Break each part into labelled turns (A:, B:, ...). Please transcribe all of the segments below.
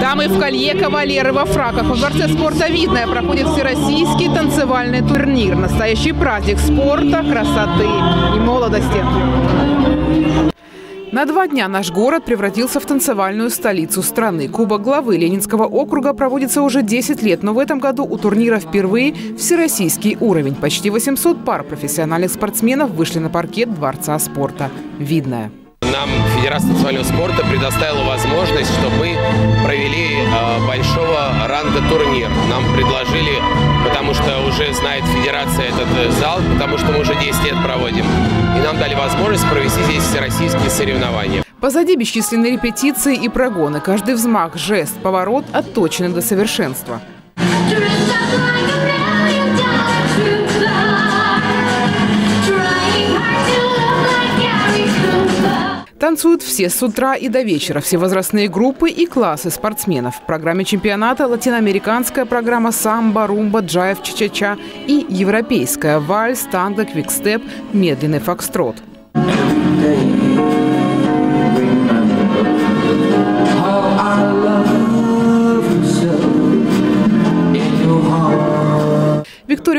A: Дамы в колье, кавалеры во фраках. В Дворце спорта «Видное» проходит всероссийский танцевальный турнир. Настоящий праздник спорта, красоты и молодости. На два дня наш город превратился в танцевальную столицу страны. Кубок главы Ленинского округа проводится уже 10 лет, но в этом году у турнира впервые всероссийский уровень. Почти 800 пар профессиональных спортсменов вышли на паркет Дворца спорта. Видное.
B: Нам Федерация национального спорта предоставила возможность, чтобы мы провели э, большого ранга турнир. Нам предложили, потому что уже знает Федерация этот э, зал, потому что мы уже 10 лет проводим. И нам дали возможность провести здесь всероссийские соревнования.
A: Позади бесчисленные репетиции и прогоны. Каждый взмах, жест, поворот отточены до совершенства. Танцуют все с утра и до вечера, все возрастные группы и классы спортсменов. В программе чемпионата латиноамериканская программа самбо, румба, джайв, ча-ча-ча и европейская вальс, танго, квикстеп, медленный фокстрот.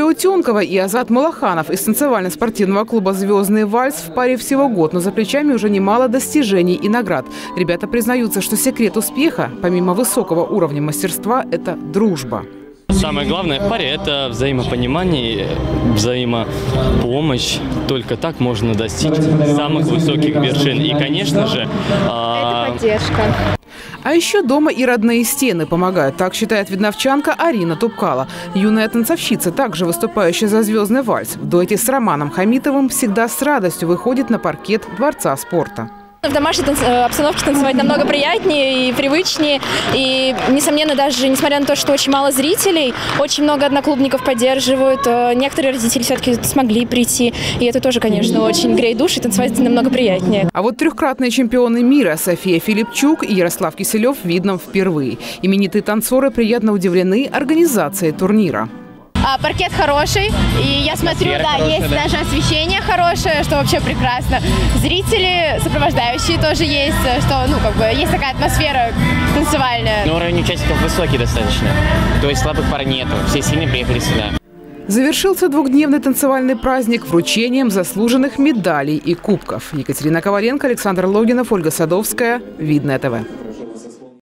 A: Утенкова и Азат Малаханов из танцевально-спортивного клуба «Звездный вальс» в паре всего год, но за плечами уже немало достижений и наград. Ребята признаются, что секрет успеха, помимо высокого уровня мастерства, это дружба.
C: Самое главное в паре – это взаимопонимание, взаимопомощь. Только так можно достичь самых высоких вершин. И, конечно же…
D: Это поддержка.
A: А еще дома и родные стены помогают. Так считает видновчанка Арина Тупкала. Юная танцовщица, также выступающая за «Звездный вальс». В дуэте с Романом Хамитовым всегда с радостью выходит на паркет Дворца спорта.
D: В домашней танц... Э, обстановке танцевать намного приятнее и привычнее. И, несомненно, даже несмотря на то, что очень мало зрителей, очень много одноклубников поддерживают. Э, некоторые родители все-таки смогли прийти. И это тоже, конечно, очень греет душу, и танцевать намного приятнее.
A: А вот трехкратные чемпионы мира София Филипчук и Ярослав Киселев видно впервые. Именитые танцоры приятно удивлены организацией турнира.
D: А, паркет хороший, и я смотрю, да, хорошая, есть да. даже освещение хорошее, что вообще прекрасно. Зрители, сопровождающие тоже есть, что, ну, как бы, есть такая атмосфера танцевальная.
E: Но уровень участников высокий достаточно, то есть слабых пар нету, все сильно приехали сюда.
A: Завершился двухдневный танцевальный праздник вручением заслуженных медалей и кубков. Екатерина Коваленко, Александр Логинов, Ольга Садовская. Видное ТВ.